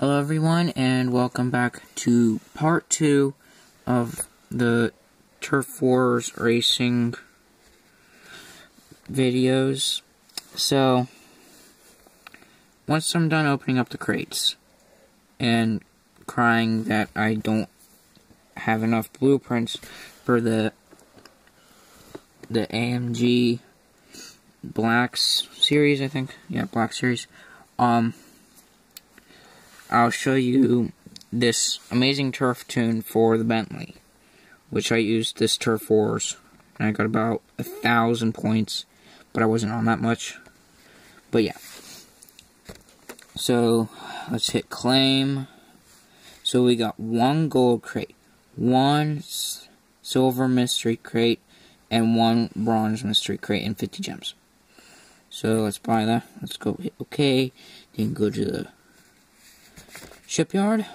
Hello everyone and welcome back to part 2 of the Turf Wars racing videos. So, once I'm done opening up the crates and crying that I don't have enough blueprints for the the AMG Blacks series, I think. Yeah, Black series. Um I'll show you this amazing turf tune for the Bentley, which I used this Turf Wars, and I got about a thousand points, but I wasn't on that much. But yeah. So, let's hit claim. So we got one gold crate, one silver mystery crate, and one bronze mystery crate, and 50 gems. So let's buy that. Let's go hit OK. Then go to the shipyard.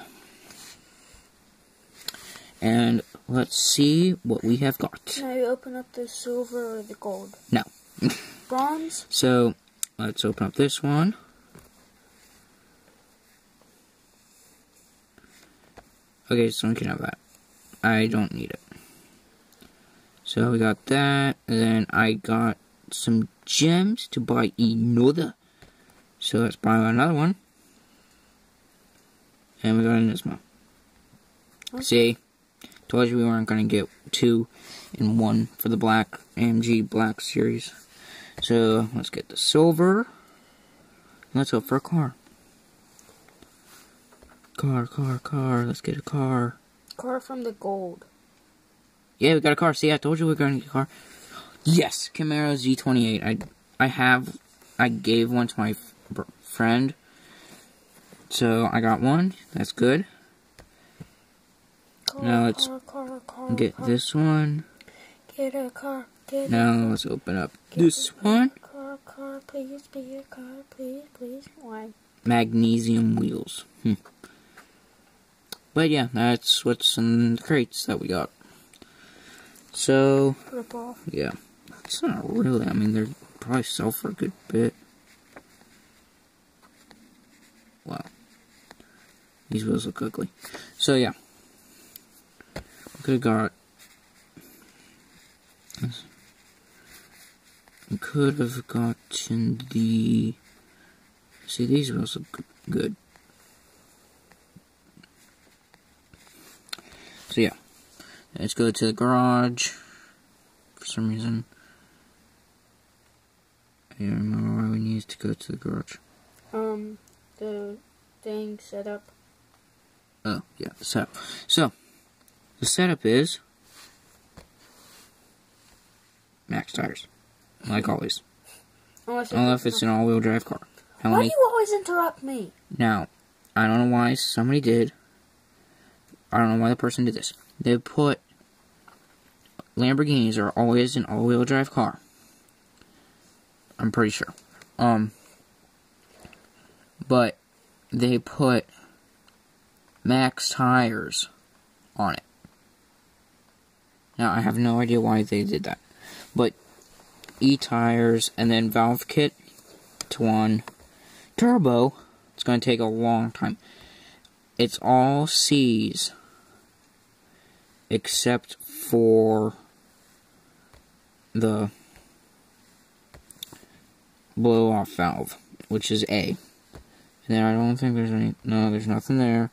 And let's see what we have got. Can I open up the silver or the gold? No. Bronze? So, let's open up this one. Okay, so we can have that. I don't need it. So we got that, and then I got some gems to buy another. So let's buy another one. And we got an Nismo. Okay. See? Told you we weren't going to get two in one for the black AMG Black Series. So, let's get the silver. Let's go for a car. Car, car, car. Let's get a car. Car from the gold. Yeah, we got a car. See, I told you we are going to get a car. Yes, Camaro Z28. I I have I gave one to my friend so I got one. That's good. Car, now let's car, car, get this one. Get a car. Get now a let's open up this one. Car, car, please be a car, please, please. Why? Magnesium wheels. Hmm. But yeah, that's what's in the crates that we got. So, yeah. It's not really, I mean, they're probably sell for a good bit. These wheels. So, yeah. We could have got... We could have gotten the... See, these wheels look good. So, yeah. Let's go to the garage. For some reason. I don't remember why we need to go to the garage. Um, the thing set up. Oh, yeah, the setup. So, the setup is max tires, like always. Unless, Unless it's an all-wheel drive car. How why many? do you always interrupt me? Now, I don't know why somebody did. I don't know why the person did this. They put Lamborghinis are always an all-wheel drive car. I'm pretty sure. Um, but they put max tires on it. Now, I have no idea why they did that. But E-tires and then valve kit to one turbo, it's going to take a long time. It's all C's except for the blow off valve, which is A. And then I don't think there's any, no, there's nothing there.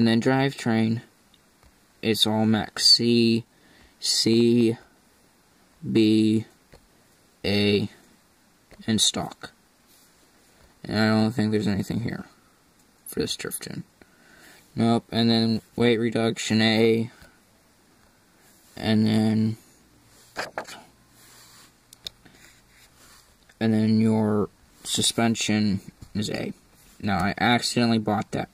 And then drivetrain, it's all max C, C, B, A, and stock. And I don't think there's anything here for this turf tune. Nope, and then weight reduction A, and then and then your suspension is A. Now, I accidentally bought that.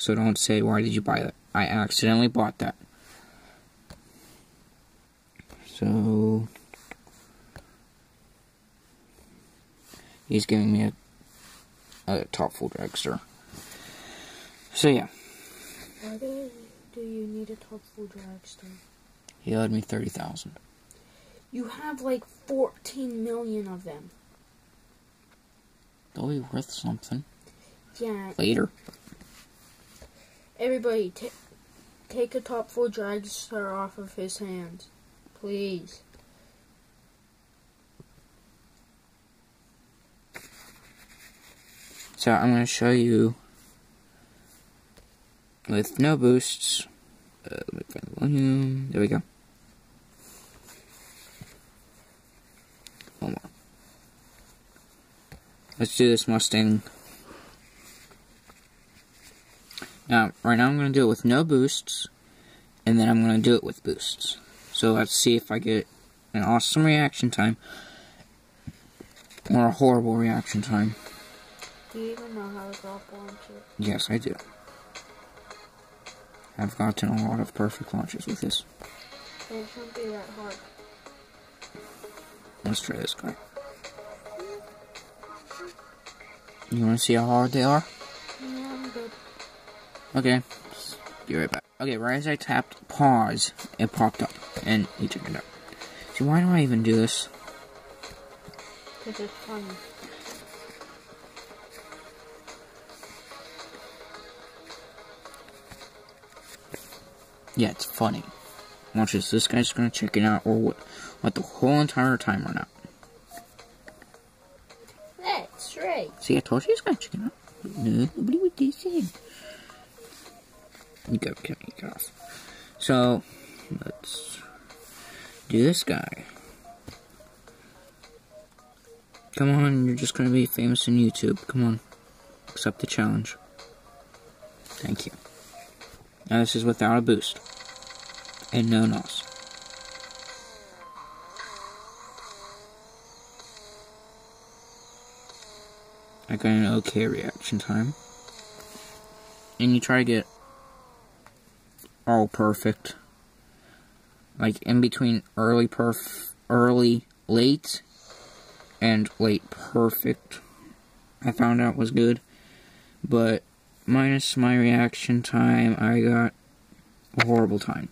So don't say, why did you buy that? I accidentally bought that. So, he's giving me a, a top fuel dragster. So, yeah. Why do, do you need a top fuel dragster? He owed me 30000 You have like 14 million of them. They'll be worth something. Yeah. later. Everybody, ta take a top fuel dragster off of his hands. Please. So I'm going to show you with no boosts. Uh, volume. There we go. One more. Let's do this Mustang. Now, right now I'm going to do it with no boosts, and then I'm going to do it with boosts. So let's see if I get an awesome reaction time or a horrible reaction time. Do you even know how to drop launch it? Yes, I do. I've gotten a lot of perfect launches with this. It shouldn't be that hard. Let's try this guy. You want to see how hard they are? Okay. Be right back. Okay, right as I tapped pause, it popped up, and he took it out. See, why do I even do this? Because it's funny. Yeah, it's funny. Watch this. This guy's gonna check it out, or what? What the whole entire time run out. That's right. See, I told you he's gonna check it out. No, nobody would do this. You go, me get off. So, let's do this guy. Come on, you're just gonna be famous on YouTube. Come on. Accept the challenge. Thank you. Now this is without a boost. And no nos. I got an okay reaction time. And you try to get all perfect. Like in between early perf early late and late perfect. I found out was good. But minus my reaction time, I got a horrible time.